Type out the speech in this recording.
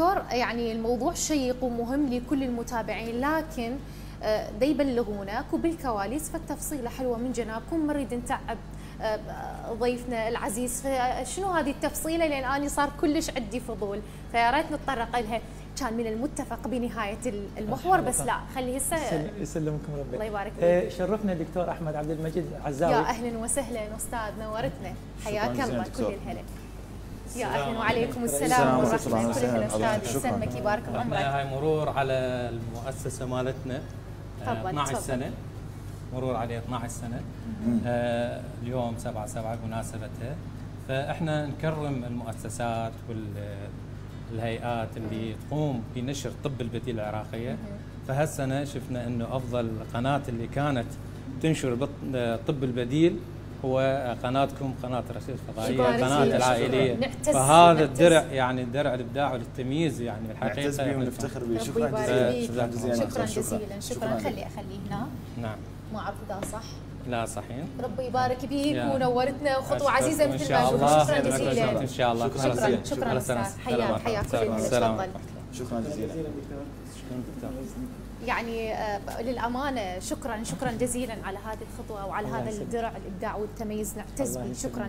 دكتور يعني الموضوع شيق ومهم لكل المتابعين لكن آه، دا يبلغونا اكو بالكواليس فالتفصيلة حلوة من جنابكم. ما نريد نتعب آه، ضيفنا العزيز فشنو هذه التفصيلة؟ لأن أني صار كلش عندي فضول فيا ريت نتطرق لها كان من المتفق بنهاية المحور بس لا خلي هسه يسلمكم ربي. الله يبارك آه، فيك. شرفنا الدكتور أحمد عبد المجيد عزاوي يا أهلا وسهلا أستاذ نورتنا حياك الله كل دكتور. الهلا. يا أهلا وعليكم السلام والرحمه الله وبركاته. أستاذ شكراً. يسلمك يبارك بعمرك إحنا هاي مرور على المؤسسة مالتنا. آه، تفضل، 12 تفضل. سنة. مرور عليه 12 سنة. آه، اليوم 7 7 بمناسبتها. فإحنا نكرم المؤسسات والهيئات اللي تقوم بنشر طب البديل العراقية. فهالسنة شفنا إنه أفضل قناه اللي كانت تنشر بط- طب البديل هو قناتكم قناة رشيد الفضائيه قناة. العائلية. نعتز- فهذا نعتز. الدرع يعني الدرع الإبداع والتمييز يعني الحقيقة نعتز به ونفتخر به. شكرا جزيلا. شكرا جزيلا. شكرا. جزيلا. شكرا. خلي اخليه هنا. نعم. ما اعرف اذا صح؟ لا صحيح. ربي يبارك بيك. ونورتنا. خطوة عزيزة مثل إن ما شاء نشوف الله. شكرا جزيلا. إن شاء الله. شكراً شكرا. جزيلاً. شكرا. أستاذ. حياك حياك سلامة. تفضل. شكرا جزيلا شكرا دكتور يعني آه، للأمانة شكرا شكرا جزيلا على هذه الخطوة وعلى هذا. الدرع الإبداع والتميز نعتز به. شكرا